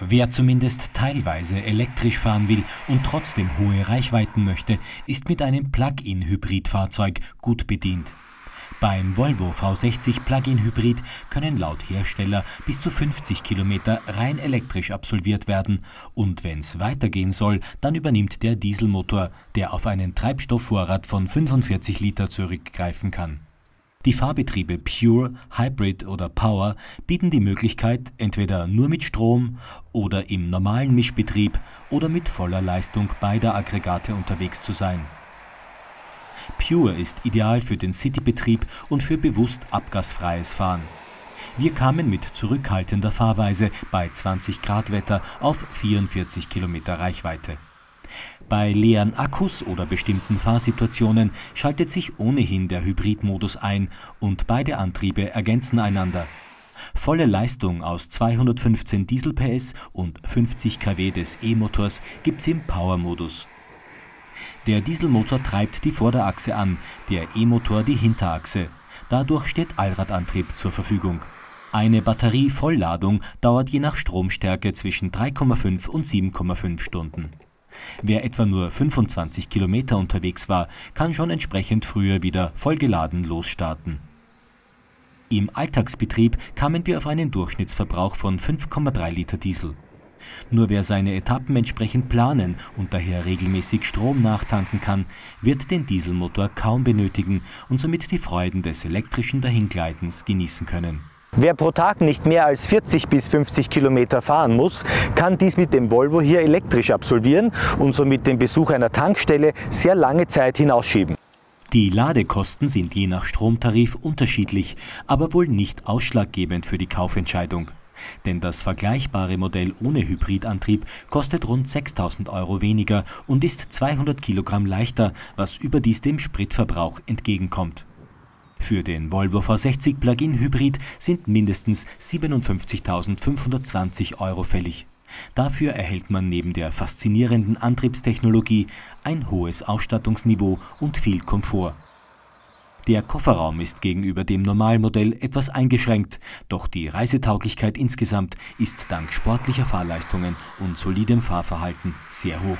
Wer zumindest teilweise elektrisch fahren will und trotzdem hohe Reichweiten möchte, ist mit einem Plug-in-Hybridfahrzeug gut bedient. Beim Volvo V60 Plug-in Hybrid können laut Hersteller bis zu 50 Kilometer rein elektrisch absolviert werden und wenn es weitergehen soll, dann übernimmt der Dieselmotor, der auf einen Treibstoffvorrat von 45 Liter zurückgreifen kann. Die Fahrbetriebe Pure, Hybrid oder Power bieten die Möglichkeit, entweder nur mit Strom oder im normalen Mischbetrieb oder mit voller Leistung beider Aggregate unterwegs zu sein. Pure ist ideal für den Citybetrieb und für bewusst abgasfreies Fahren. Wir kamen mit zurückhaltender Fahrweise bei 20 Grad Wetter auf 44 Kilometer Reichweite. Bei leeren Akkus oder bestimmten Fahrsituationen schaltet sich ohnehin der Hybridmodus ein und beide Antriebe ergänzen einander. Volle Leistung aus 215 Diesel PS und 50 kW des E-Motors gibt's im Power-Modus. Der Dieselmotor treibt die Vorderachse an, der E-Motor die Hinterachse. Dadurch steht Allradantrieb zur Verfügung. Eine Batterie-Vollladung dauert je nach Stromstärke zwischen 3,5 und 7,5 Stunden. Wer etwa nur 25 Kilometer unterwegs war, kann schon entsprechend früher wieder vollgeladen losstarten. Im Alltagsbetrieb kamen wir auf einen Durchschnittsverbrauch von 5,3 Liter Diesel. Nur wer seine Etappen entsprechend planen und daher regelmäßig Strom nachtanken kann, wird den Dieselmotor kaum benötigen und somit die Freuden des elektrischen Dahingleitens genießen können. Wer pro Tag nicht mehr als 40 bis 50 Kilometer fahren muss, kann dies mit dem Volvo hier elektrisch absolvieren und somit den Besuch einer Tankstelle sehr lange Zeit hinausschieben. Die Ladekosten sind je nach Stromtarif unterschiedlich, aber wohl nicht ausschlaggebend für die Kaufentscheidung. Denn das vergleichbare Modell ohne Hybridantrieb kostet rund 6000 Euro weniger und ist 200 Kilogramm leichter, was überdies dem Spritverbrauch entgegenkommt. Für den Volvo V60 Plug-in Hybrid sind mindestens 57.520 Euro fällig. Dafür erhält man neben der faszinierenden Antriebstechnologie ein hohes Ausstattungsniveau und viel Komfort. Der Kofferraum ist gegenüber dem Normalmodell etwas eingeschränkt, doch die Reisetauglichkeit insgesamt ist dank sportlicher Fahrleistungen und solidem Fahrverhalten sehr hoch.